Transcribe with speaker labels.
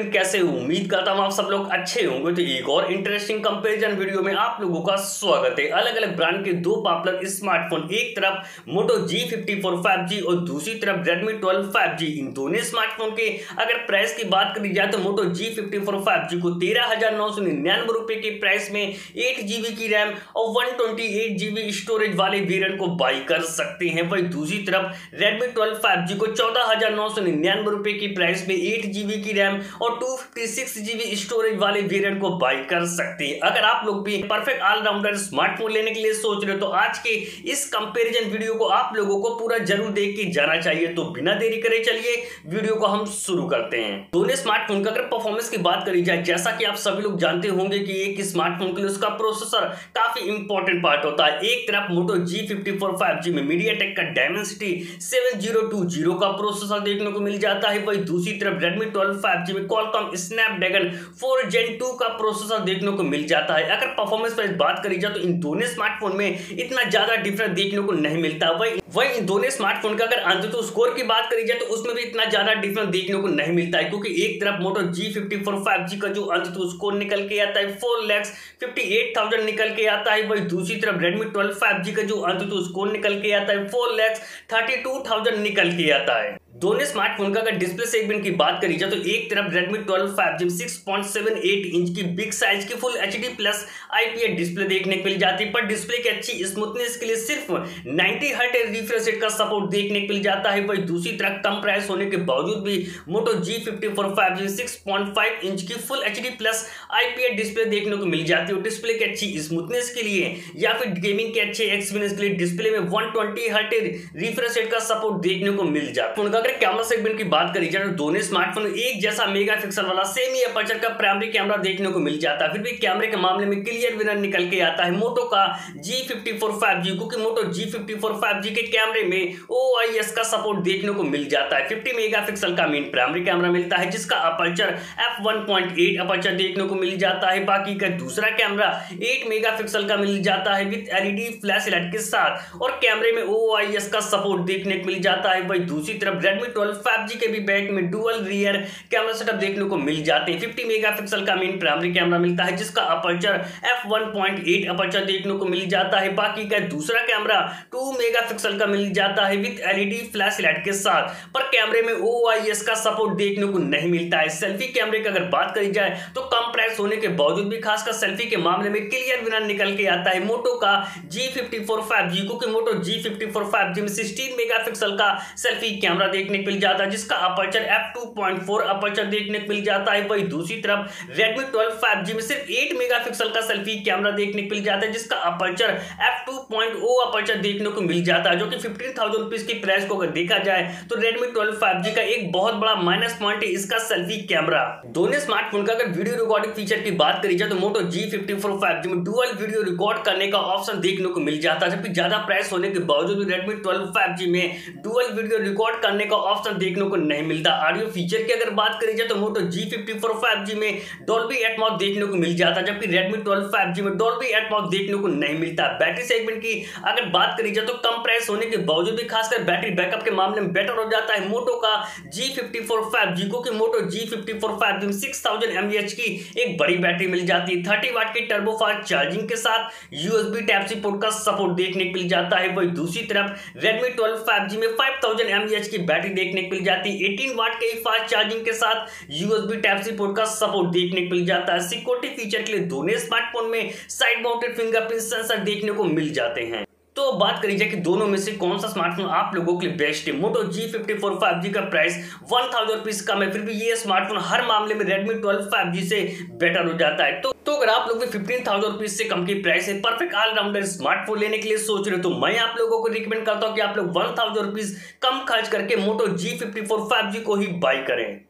Speaker 1: Friend कैसे हो उम्मीद करता हूँ आप सब लोग अच्छे होंगे। तो एक और इंटरेस्टिंग कंपैरिजन वीडियो में आप लोगों का स्वागत है। अलग अलग ब्रांड के दो पॉपुलर स्मार्टफ़ोन एक तरफ़ Moto G fifty four five G और दूसरी तरफ़ ट्वेल्व फाइव जी इन दोनों स्मार्टफ़ोन के अगर प्राइस की बात करी जाए तो Moto G fifty four five G को तेरह हज़ार नौ सौ निन्यानवे रुपए के प्राइस में एट जीबी की रैम और one twenty eight GB storage वाले वेरियंट को बाई कर सकते हैं। वही दूसरी तरफ़ रेडमी ट्वेल्व फाइव जी को चौदह हज़ार नौ सौ निन्यानवे रुपए की प्राइस में एट जीबी की रैम और two fifty six GB storage वाले वेरिएंट को बाई कर सकते हैं। अगर आप लोग भी परफेक्ट ऑलराउंडर स्मार्टफ़ोन लेने के लिए सोच रहे हो तो आज के इस कंपैरिजन वीडियो को आप लोगों को पूरा ज़रूर देख के जाना चाहिए। तो बिना देरी करे चलिए वीडियो को हम शुरू करते हैं। दोनों स्मार्टफ़ोन का अगर परफॉर्मेंस की बात करी जाए, जैसा कि आप सभी लोग जानते होंगे कि एक स्मार्टफ़ोन के लिए उसका प्रोसेसर काफ़ी इंपॉर्टेंट पार्ट होता है। एक तरफ़ मोटो जी फिफ्टी में मीडिया टेक का Dimensity seven zero two zero का प्रोसेसर देखने को मिल जाता है। वही दूसरी तरफ़ रेडमी ट्वेल्व फाइव जी में Qualcomm Snapdragon four gen two का प्रोसेसर देखने को मिल जाता है। अगर परफॉर्मेंस पर बात करी जाए तो इन दोनों स्मार्टफ़ोन में इतना ज़्यादा डिफरेंस देखने को नहीं मिलता। वही वही इन दोनों स्मार्टफ़ोन का अगर अंततः स्कोर की बात करी जाए तो उसमें भी इतना ज़्यादा डिफरेंस देखने को नहीं मिलता है, क्योंकि एक तरफ़ Moto G fifty four five G का जो अंततः स्कोर निकल के आता है four lakhs fifty eight thousand निकल के आता है, वही दूसरी तरफ़ रेडमी ट्वेल्व फाइव जी का जो अंततः स्कोर निकल के आता है four lakhs thirty two thousand निकल के आता है। दोनों स्मार्टफ़ोन का अगर डिस्प्ले सेगमेंट की बात करी जाए तो एक तरफ़ Redmi 12 5G 6.78 इंच की बिग साइज़ की full H D plus IPS display देखने को मिल जाती है। पर डिस्प्ले की अच्छी स्मूथनेस के लिए सिर्फ़ 90 हर्ट रिफ्रेश रेट का सपोर्ट देखने को मिल जाता है। वही दूसरी तरफ़ कम प्राइस होने के बावजूद भी Moto G fifty four inch की full HD plus IPS display देखने को मिल जाती है। डिस्प्ले की अच्छी स्मूथनेस के लिए या फिर गेमिंग के अच्छे एक्सपीरियंस के लिए डिस्प्ले में one twenty hertz refresh rate का सपोर्ट देखने को मिल जाता है। अगर कैमरा सेगमेंट की बात करी जाए तो दोनों स्मार्टफ़ोन एक जैसा मेगा पिक्सल वाला सेमी अपर्चर का प्राइमरी कैमरा देखने को मिल जाता है। फिर भी कैमरे के मामले में क्लियर विनर निकल के आता है मोटो का G fifty four five G क्योंकि Moto G fifty four five G के कैमरे में ओ आई एस का सपोर्ट देखने को मिल जाता है। फिफ्टी मेगा पिक्सल का मेन प्राइमरी कैमरा मिलता है, जिसका aperture F one point eight aperture देखने को मिल जाता है। बाकी का दूसरा कैमरा एट मेगा पिक्सल का मिल जाता है विथ एलईडी फ्लैश लाइट के साथ, और कैमरे में ओ आई एस का सपोर्ट देखने को मिल जाता है। वही दूसरी तरफ़ रेडमी ट्वेल्व फाइव जी के भी बैक में डुअल रियर कैमरा सेटअप देखने को मिल जाते हैं। 50 मेगापिक्सल का मेन प्राइमरी कैमरा मिलता है, जिसका अपर्चर f1.8 अपर्चर देखने को मिल जाता है। बाकी का दूसरा कैमरा 2 मेगापिक्सल का मिल जाता है विद एलईडी फ्लैश लाइट के साथ। पर कैमरे में ओ का सपोर्ट देखने को नहीं मिलता है। सेल्फी कैमरे की अगर बात करी जाए तो कम प्राइस होने के बावजूद भी खासकर सेल्फी के मामले में क्लियर विनर निकल के आता है। मोटो का G fifty four five G क्योंकि Moto G fifty four five G में सिक्सटीन मेगा का सेल्फी कैमरा देखने को मिल जाता है, जिसका अपर्चर f2.4 अपर्चर देखने को मिल जाता है। वही दूसरी तरफ़, Redmi 12 5G में सिर्फ़ 8 मेगापिक्सल का सेल्फी कैमरा देखने को मिल जाता है, जिसका अपर्चर f2.0 अपर्चर देखने को मिल जाता है, जो कि फिफ्टीन थाउज़ेंड रुपीज़ की प्राइस को अगर देखा जाए तो Redmi 12 5G का एक बहुत बड़ा माइनस पॉइंट है इसका सेल्फी कैमरा दोनों स्मार्टफ़ोन का अगर वीडियो रिकॉर्डिंग फीचर की बात करी जाए तो Moto G fifty four five G में डुअल वीडियो रिकॉर्ड करने का ऑप्शन देखने को मिल जाता है, जबकि ज़्यादा प्राइस होने के बावजूद रेडमी ट्वेल्व फाइव जी में डुअल वीडियो रिकॉर्ड करने का ऑप्शन देखने को नहीं मिलता। ऑडियो फीचर की अगर बात करी जाए तो Moto G fifty four five G में डॉल्बी एटमॉस देखने को मिल जाता है जबकि रेडमी ट्वेल्व फाइव जी में डॉल्बी एटमॉस देखने को नहीं मिलता। बैटरी सेगमेंट की अगर बात करी जाए तो कम प्राइस होने के बावजूद भी खासकर बैटरी बैकअप के मामले में बेटर हो जाता है मोटो का G fifty four five G को Moto G fifty four five G में सिक्स थाउज़ेंड एमएच की एक बड़ी बैटरी मिल जाती है। थर्टी वाट की टर्बो फास्ट चार्जिंग के साथ यूएसबी टाइप सी पोर्ट का सपोर्ट देखने को मिल जाता है। वही दूसरी तरफ़ रेडमी ट्वेल्व फाइव जी में फाइव थाउज़ेंड एमएच की बैटरी देखने को मिल जाती। है एटीन वाट के फास्ट चार्जिंग के साथ यूएसबी टाइप सी पोर्ट का सपोर्ट देखने को मिल जाता है। सिक्योरिटी फीचर के लिए दोनों स्मार्टफ़ोन में साइड माउंटेड फिंगरप्रिंट सेंसर देखने को मिल जाते हैं। तो बात करी जाए कि दोनों में से कौन सा स्मार्टफ़ोन आप लोगों के लिए बेस्ट है? Moto G fifty four five G का प्राइस वन थाउज़ेंड रुपीज़ कम है, फिर भी ये स्मार्टफ़ोन हर मामले में रेडमी ट्वेल्व फाइव जी से बेटर हो जाता है। तो तो अगर आप लोग भी फिफ्टीन थाउज़ेंड रुपीज़ से कम की प्राइस है परफेक्ट ऑलराउंडर स्मार्टफ़ोन लेने के लिए सोच रहे हो तो मैं आप लोगों को रिकमेंड करता हूँ कि आप लोग वन थाउज़ेंड रुपीज़ कम खर्च करके Moto G fifty four five G को ही बाई करें।